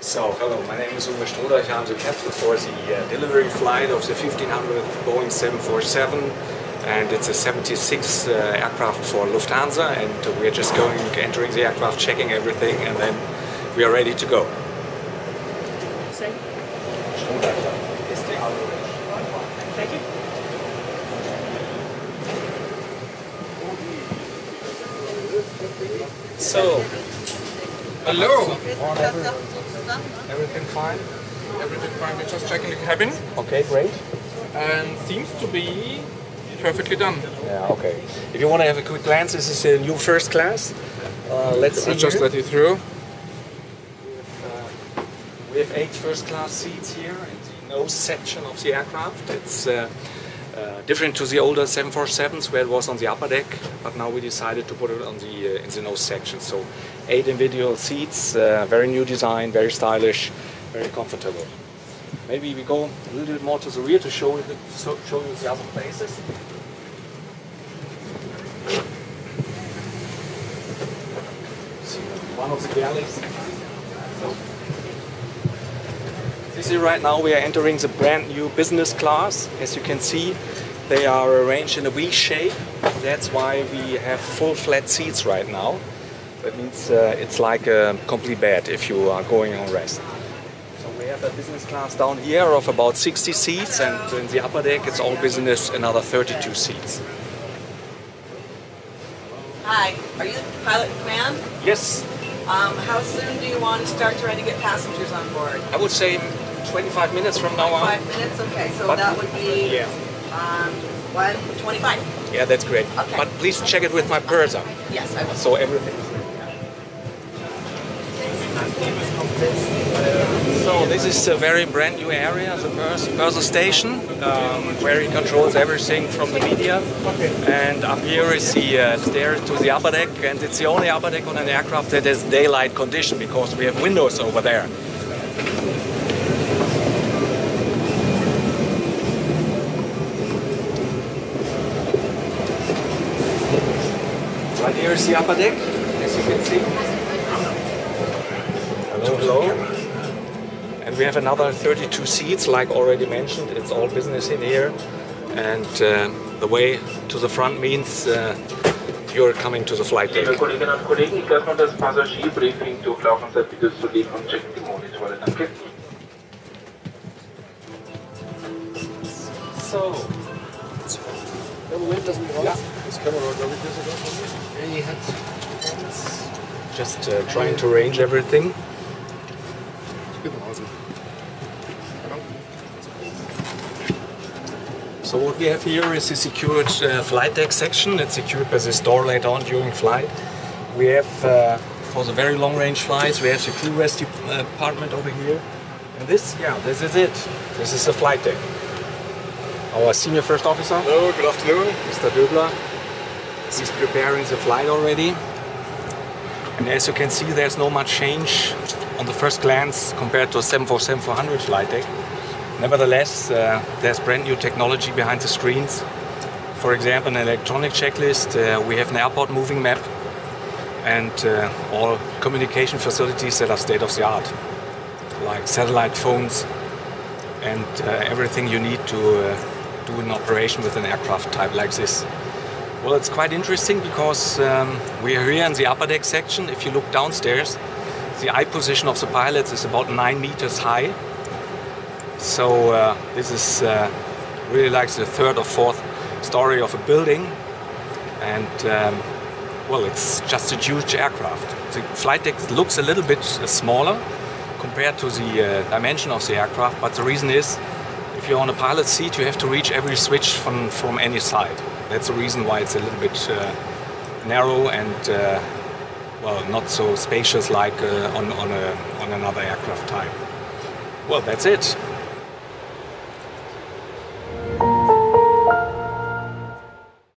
So, hello, my name is Uwe Strohdeich. I'm the captain for the uh, delivery flight of the 1500 Boeing 747 and it's a 76 uh, aircraft for Lufthansa and we're just going, entering the aircraft, checking everything and then we are ready to go. Thank you. So, Hello. Everything fine? Everything fine? We're just checking the cabin Okay, great. and seems to be perfectly done. Yeah, okay. If you want to have a quick glance, this is a new first class. Uh, let's see. I'll just here. let you through. Uh, we have eight first class seats here in the nose section of the aircraft. It's uh, uh, different to the older 747s where it was on the upper deck, but now we decided to put it on the uh, in the nose section. So eight individual seats, uh, very new design, very stylish, very comfortable. Maybe we go a little bit more to the rear to show you the, so, show you the other places. See one of the galleys. You see right now we are entering the brand new business class. As you can see, they are arranged in a V shape. That's why we have full flat seats right now. That means uh, it's like a complete bed if you are going on rest. So we have a business class down here of about 60 seats and in the upper deck it's all business, another 32 seats. Hi, are you the pilot in command? Yes, Um, how soon do you want to start trying to get passengers on board? I would say 25 minutes from now on. Five minutes, okay, so But- that would be, Yeah, um, one, twenty-five? yeah, that's great. Okay. But please check it with my purser. Yes, I will. So everything. So this is a very brand new area, the Purser station, um, where he controls everything from the media. And up here is the uh, stairs to the upper deck, and it's the only upper deck on an aircraft that has daylight condition because we have windows over there. Right here is the upper deck, as you can see. Hello, hello. And we have another 32 seats, like already mentioned. It's all business in here. And uh, the way to the front means uh, you're coming to the flight Liebe deck. Kolleginnen und Kollegen, ich lasse mal das Passagierbriefing durchlaufen, seid bitte so lieb und checkt die Monitore. Danke. So, just uh, trying to arrange everything. So what we have here is a secured uh, flight deck section. It's secured by this door later on during flight. We have, uh, for the very long range flights, we have the crew rest uh, department over here. And this, yeah, this is it. This is the flight deck. Our senior first officer, Hello, good afternoon. Mr. Döbler, he's preparing the flight already. And as you can see, there's no much change on the first glance compared to a 747-400 flight deck. Nevertheless, uh, there's brand new technology behind the screens. For example, an electronic checklist, uh, we have an airport moving map, and uh, all communication facilities that are state of the art, like satellite phones and uh, everything you need to uh, do an operation with an aircraft type like this. Well, it's quite interesting because um, we are here in the upper deck section. If you look downstairs, the eye position of the pilots is about nine meters high. So uh, this is uh, really like the third or fourth story of a building, and um, well, it's just a huge aircraft. The flight deck looks a little bit uh, smaller compared to the uh, dimension of the aircraft, but the reason is, if you're on a pilot seat, you have to reach every switch from from any side. That's the reason why it's a little bit uh, narrow and uh, well, not so spacious like on on, a, on another aircraft type. Well, that's it.